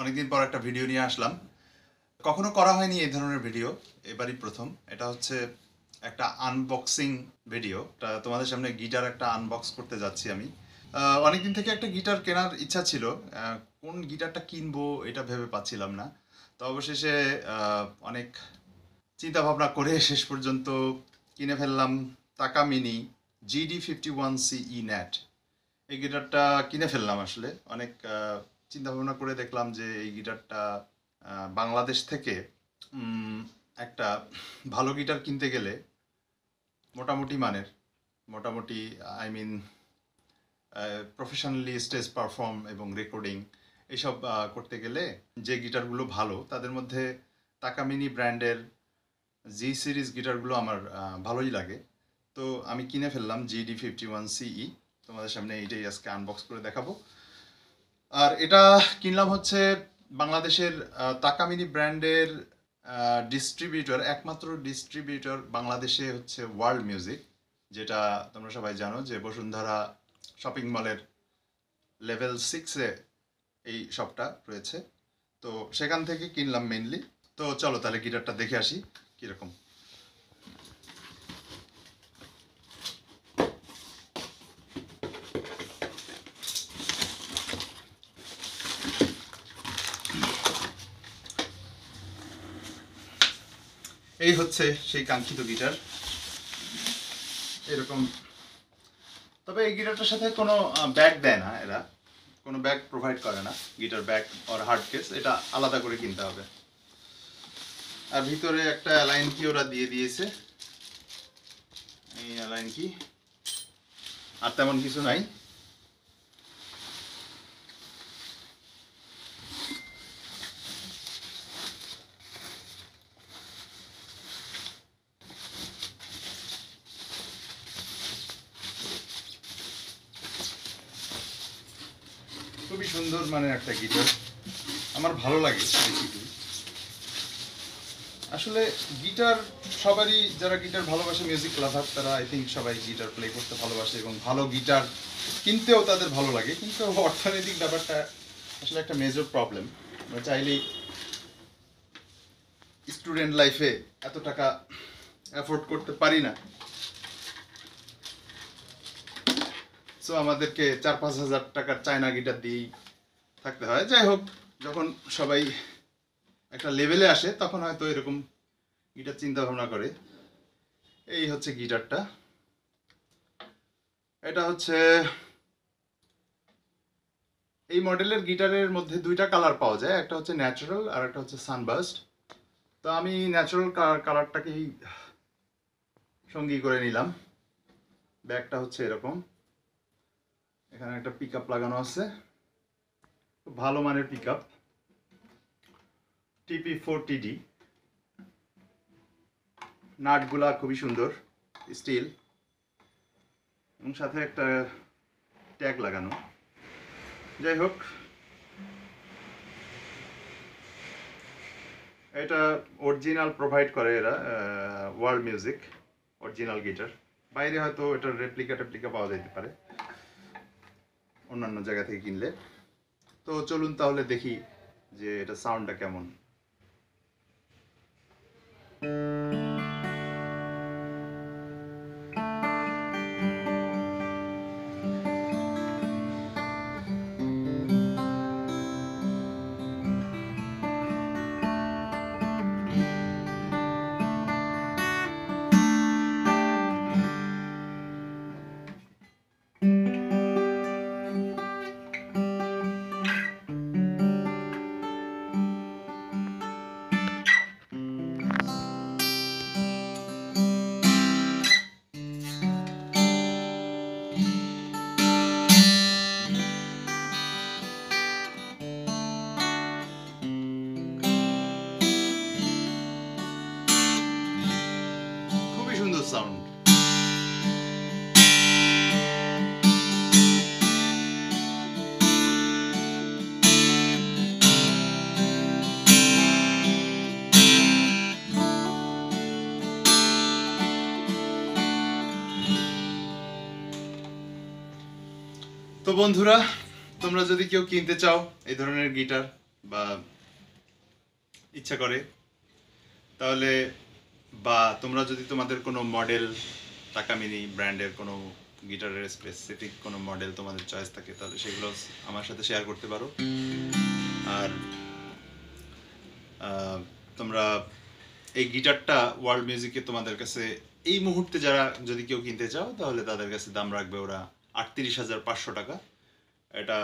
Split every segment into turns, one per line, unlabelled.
অনেকদিন পর একটা ভিডিও নিয়ে আসলাম। কখনো করা হয়নি এই ধরনের ভিডিও এবারই প্রথম। এটা হচ্ছে একটা আনবক্সিং ভিডিও তোমাদের সামনে গিটার একটা আনবক্স করতে যাচ্ছি আমি। অনেকদিন থেকে একটা গিটার কেনার ইচ্ছা ছিল। কোন গিটারটা কিনবো এটা ভেবে পাচ্ছিলাম না। তো অবশেষে অনেক চিন্তা ভাবনা করে শেষ পর্যন্ত কিনে ফেললাম টাকা মিনি জিডি ফিফটি ওয়ান সিই ন্যাট এই গিটারটা কিনে ফেললাম আসলে। অনেক চিন্তা ভাবনা করে দেখলাম যে এই গিটারটা বাংলাদেশ থেকে একটা ভালো গিটার কিনতে গেলে মোটামুটি মানের, মোটামুটি, I mean professionally stage perform এবং রেকর্ডিং এসব করতে গেলে যে গিটারগুলো ভালো, তাদের মধ্যে তাকামিনি ব্র্যান্ডের জি সিরিজ গিটারগুলো আমার ভালোই লাগে। তো আমি কিনে ফেললাম জিডি ফিফটি ওয়ান সিই তোমাদের সামনে এইটাই আজকে আনবক্স করে দেখাবো। আর এটা কিনলাম হচ্ছে বাংলাদেশের তাকামিনি ব্র্যান্ডের ডিস্ট্রিবিউটর একমাত্র ডিস্ট্রিবিউটর বাংলাদেশে হচ্ছে ওয়ার্ল্ড মিউজিক যেটা তোমরা সবাই জানো যে বসুন্ধরা শপিং মলের লেভেল সিক্সে এই শপটা রয়েছে। তো সেখান থেকে কিনলাম মেনলি তো চলো তাহলে গিটারটা দেখে আসি কীরকম। এই হচ্ছে সেই কাঙ্ক্ষিত গিটার। এরকম। তবে এই গিটারটার সাথে কোনো ব্যাগ দেয় না এরা। কোনো ব্যাগ প্রোভাইড করে না। Guitar bag or hard case এটা আলাদা করে কিনতে হবে। আর ভিতরে একটা অ্যালাইন কি ওরা দিয়ে দিয়েছে। এই অ্যালাইন কি আর তেমন কিছু নাই। খুবই সুন্দর মানে একটা গিটার। আমার ভালো লাগে আসলে গিটার সবারই, যারা গিটার ভালোবাসে মিউজিক লাভার তারা আই থিঙ্ক সবাই গিটার প্লে করতে ভালোবাসে এবং ভালো গিটার কিনতেও তাদের ভালো লাগে। কিন্তু অর্থনৈতিক ব্যাপারটা আসলে একটা মেজর প্রবলেম আমরা চাইলেই স্টুডেন্ট লাইফে এত টাকা অ্যাফোর্ড করতে পারি না। সো আমাদেরকে চার পাঁচ হাজার টাকার চায়না গিটার দিয়েই থাকতে হয়। যাই হোক, যখন সবাই একটা লেভেলে আসে, তখন হয়তো এরকম গিটার চিন্তা ভাবনা করে। এই হচ্ছে গিটারটা। এটা হচ্ছে এই মডেলের গিটারের মধ্যে দুইটা কালার পাওয়া যায়। একটা হচ্ছে ন্যাচারাল আর একটা হচ্ছে সানবাস্ট তো আমি ন্যাচারাল কালারটাকেই সঙ্গী করে নিলাম। ব্যাগটা হচ্ছে এরকম। এখানে একটা পিক লাগানো আছে। ভালো মানের পিক আপ টিপি ফোর টিডি নাটগুলা খুবই সুন্দর স্টিল এবং সাথে একটা ট্যাগ লাগানো। যাই হোক, এটা অরিজিনাল প্রোভাইড করে এরা ওয়ার্ল্ড মিউজিক অরিজিনাল গিটার বাইরে হয়তো এটার রেপ্লিকা টেপ্লিকা পাওয়া যেতে পারে। অন্যান্য জায়গা থেকে কিনলে। তো চলুন তাহলে দেখি যে এটা সাউন্ডটা কেমন। সাউন্ড তো বন্ধুরা, তোমরা যদি কেউ কিনতে চাও এই ধরনের গিটার বা ইচ্ছা করে, তাহলে বা তোমরা যদি তোমাদের কোনো মডেল তাকামিনি ব্র্যান্ডের কোনো গিটারের স্পেসিফিক কোনো মডেল তোমাদের চয়েস থাকে, তাহলে সেগুলো আমার সাথে শেয়ার করতে পারো। আর তোমরা এই গিটারটা ওয়ার্ল্ড মিউজিকে তোমাদের কাছে এই মুহূর্তে যারা যদি কেউ কিনতে চাও, তাহলে তাদের কাছে দাম রাখবে ওরা আটত্রিশ হাজার পাঁচশো টাকা। এটা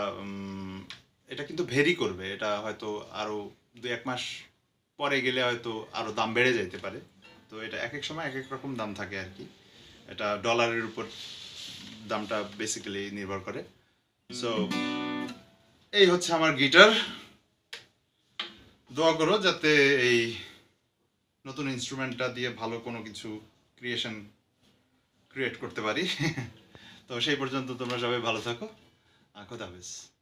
এটা কিন্তু ভেরি করবে। এটা হয়তো আরও দু এক মাস পরে গেলে হয়তো আরও দাম বেড়ে যাইতে পারে। তো এটা এক এক সময় এক এক রকম দাম থাকে আর কি। এটা ডলারের উপর দামটা বেসিক্যালি নির্ভর করে। সো এই হচ্ছে আমার গিটার। দোয়া করো যাতে এই নতুন ইনস্ট্রুমেন্টটা দিয়ে ভালো কোনো কিছু ক্রিয়েশন ক্রিয়েট করতে পারি। তো সেই পর্যন্ত তোমরা সবাই ভালো থাকো। খোদা হাফেজ।